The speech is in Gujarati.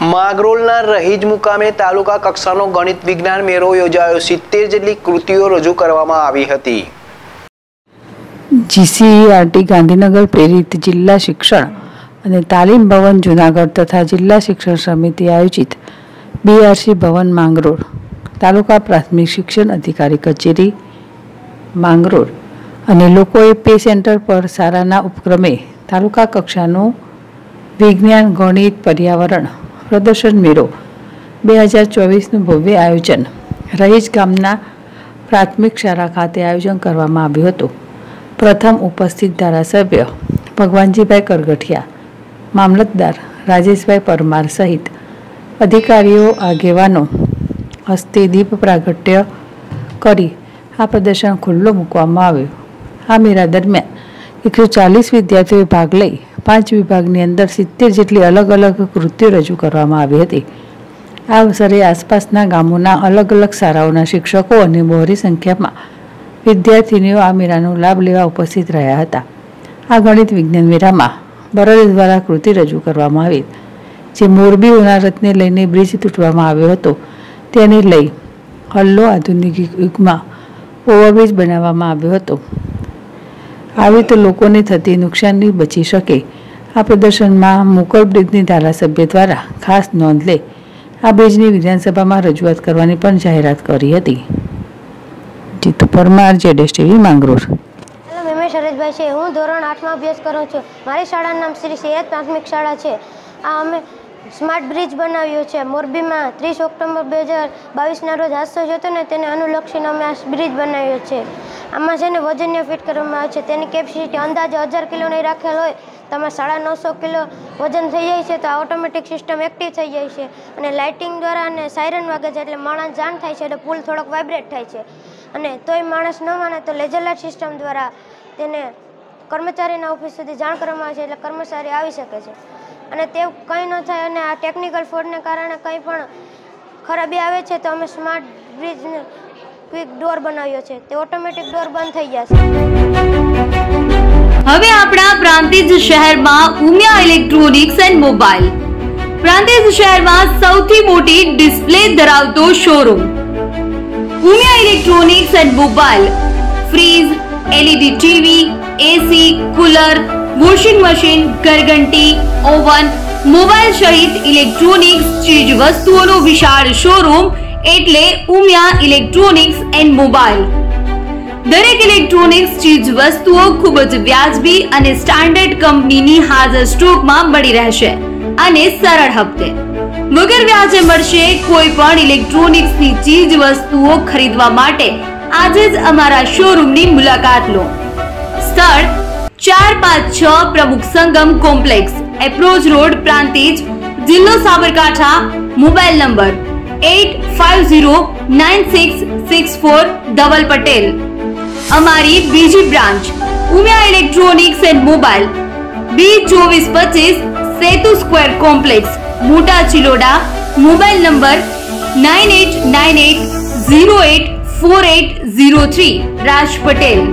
માગરોલના રહીજ મુકામે તાલુકા કક્ષાનો ગણિત વિજ્ઞાન મેળો યોજાયો. સિત્તેર જેટલી કૃતિઓ રજૂ કરવામાં આવી હતી. જીસીઈઆરટી ગાંધીનગર પ્રેરિત જિલ્લા શિક્ષણ અને તાલીમ ભવન જુનાગઢ તથા જિલ્લા શિક્ષણ સમિતિ આયોજિત બીઆરસી ભવન માંગરોળ. તાલુકા પ્રાથમિક શિક્ષણ અધિકારી કચેરી માંગરોળ. અને લોકોએ પે સેન્ટર પર સારાના ઉપક્રમે તાલુકા કક્ષાનું વિજ્ઞાન, ગણિત, પર્યાવરણ પ્રદર્શન મેળો. બે હજાર ચોવીસનું ભવ્ય આયોજન રહીજ ગામના પ્રાથમિક શાળા ખાતે આયોજન કરવામાં આવ્યું હતું. પ્રથમ ઉપસ્થિત ધારાસભ્ય ભગવાનજીભાઈ કરગઠિયા, મામલતદાર રાજેશભાઈ પરમાર સહિત અધિકારીઓ, આગેવાનો હસ્તે દીપ પ્રાગટ્ય કરી આ પ્રદર્શન ખુલ્લું મૂકવામાં આવ્યું. આ મેળા દરમિયાન એકસો ચાલીસ વિદ્યાર્થીઓએ ભાગ લઈ પાંચ વિભાગની અંદર સિત્તેર જેટલી અલગ અલગ કૃત્યો રજૂ કરવામાં આવી હતી. આ અવસરે આસપાસના ગામોના અલગ અલગ શાળાઓના શિક્ષકો અને મોહરી સંખ્યામાં વિદ્યાર્થીનીઓ આ મેળાનો લાભ લેવા ઉપસ્થિત રહ્યા હતા. આ ગણિત વિજ્ઞાન મેળામાં બરોદ દ્વારા કૃતિ રજૂ કરવામાં આવી. જે મોરબી ઉનારતને લઈને બ્રિજ તૂટવામાં આવ્યો હતો, તેને લઈ હલ્લો આધુનિક યુગમાં ઓવરબ્રિજ બનાવવામાં આવ્યો હતો. આવી તો લોકોને થતી નુકસાનની બચી શકે આ પ્રદર્શનમાં મુકર બ્રિજની ધારાસભ્ય દ્વારા ખાસ નોંધ લે આ બ્રિજની વિધાનસભામાં રજૂઆત કરવાની પણ જાહેરાત કરી હતી. જીતુ પરમાર, જેડેશ ટીવી, માંગરોળ. હેલો મેમે છે. હું ધોરણ આઠમાં અભ્યાસ કરું છું. મારી શાળાનું નામ શ્રી સૈયદ પ્રાથમિક શાળા છે. આ અમે સ્માર્ટ બ્રિજ બનાવ્યો છે. મોરબીમાં ત્રીસ ઓક્ટોબર બે હજાર બાવીસના રોજ હાદસો જોતો ને તેને અનુલક્ષીને અમે આ બ્રિજ બનાવ્યો છે. આમાં છે ને વજનીય ફિટ કરવામાં આવે છે. તેની કેપેસિટી અંદાજે હજાર કિલોની રાખેલ હોય તો આમાં સાડા નવસો કિલો વજન થઈ જાય છે, તો આ ઓટોમેટિક સિસ્ટમ એક્ટિવ થઈ જાય છે. અને લાઇટિંગ દ્વારા અને સાયરન વાગે છે, એટલે માણસ જાણ થાય છે, એટલે પુલ થોડોક વાઇબ્રેટ થાય છે. અને તોય માણસ ન માને, તો લેઝર સિસ્ટમ દ્વારા તેને કર્મચારીના ઓફિસ સુધી જાણ કરવામાં આવે છે, એટલે કર્મચારી આવી શકે છે. અને તે કંઈ ન થાય, અને આ ટેકનિકલ ફોડને કારણે કંઈ પણ ખરાબી આવે છે, તો અમે સ્માર્ટ બ્રિજ ક્વિક ડોર બનાવ્યો છે. તે ઓટોમેટિક ડોર બંધ થઈ જશે. હવે આપણા પ્રાંતિજ શહેરમાં Umiya electronics and mobile. Prantij શહેરમાં સૌથી મોટી ડિસ્પ્લે ધરાવતો showroom Umiya electronics and mobile. Fridge LED TV AC cooler washing machine ઘરઘંટી oven mobile સહિત ઇલેક્ટ્રોનિક્સ ચીજ વસ્તુઓનો વિશાળ શોરૂમ એટલે ઉમિયા ઇલેક્ટ્રોનિક્સ એન્ડ મોબાઈલ. દરેક ઇલેક્ટ્રોનિક્સ, ચીજ વસ્તુઓ ખૂબ જ વ્યાજબી અને સ્ટાન્ડર્ડ કંપનીની હાજર સ્ટોકમાં મળી રહેશે અને સરળ હપ્તે. વગર વ્યાજે મળશે કોઈ પણ ઇલેક્ટ્રોનિક્સની ચીજ વસ્તુઓ ખરીદવા માટે. આજે જ અમારા શોરૂમની મુલાકાત લો. સ્થળ ચાર પાંચ છ Pramukh Sangam complex, approach road Prantij જિલ્લો Sabarkantha, mobile number eight five zero nine six six four Dhaval Patel. અમારી બીજી branch, Umiya electronics and mobile B ચોવીસ પચીસ Setu square complex, Mota Chiloda, mobile number nine eight nine eight zero eight four eight zero three, Raj Patel.